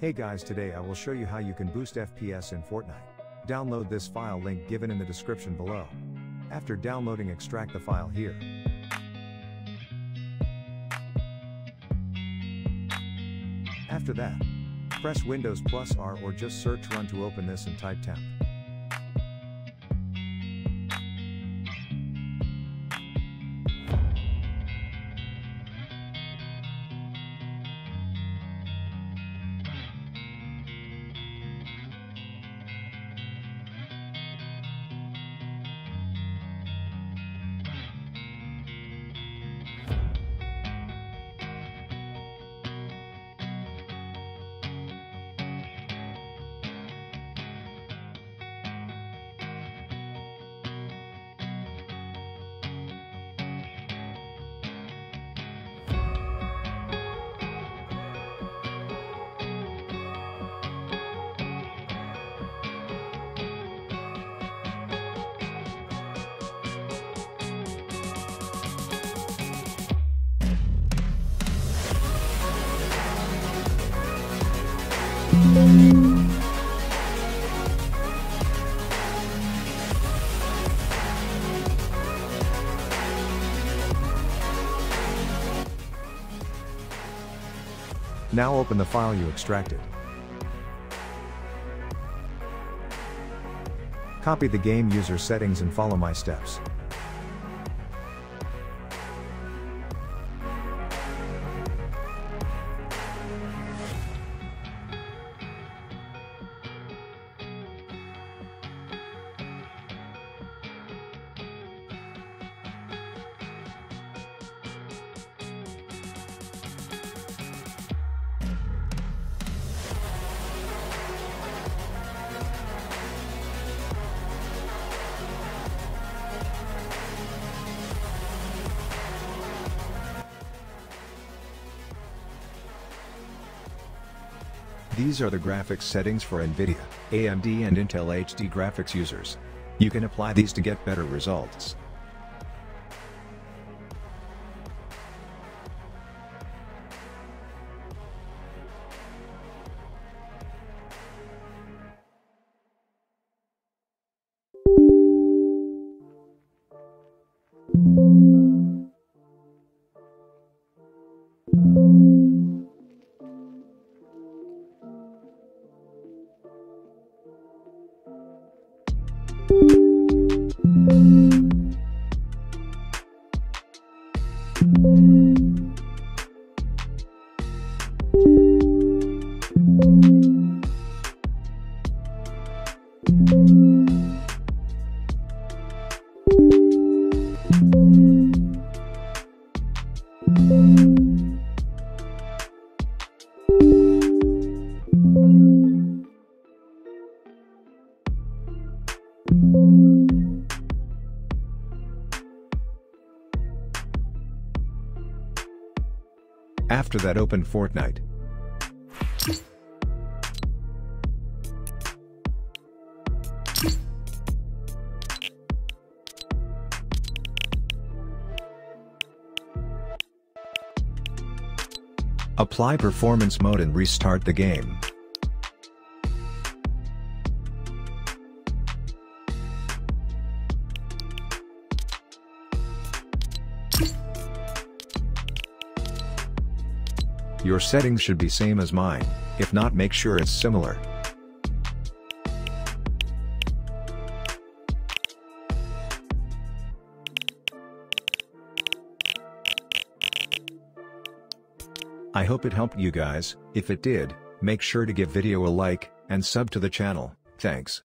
Hey guys today I will show you how you can boost FPS in Fortnite. Download this file link given in the description below. After downloading extract the file here. After that, press Windows plus R or just search run to open this and type temp. Now open the file you extracted. Copy the game user settings and follow my steps. These are the graphics settings for NVIDIA, AMD and Intel HD graphics users. You can apply these to get better results. After that open Fortnite. Apply performance mode and restart the game. Your settings should be same as mine, if not make sure it's similar. I hope it helped you guys, if it did, make sure to give video a like, and sub to the channel, thanks.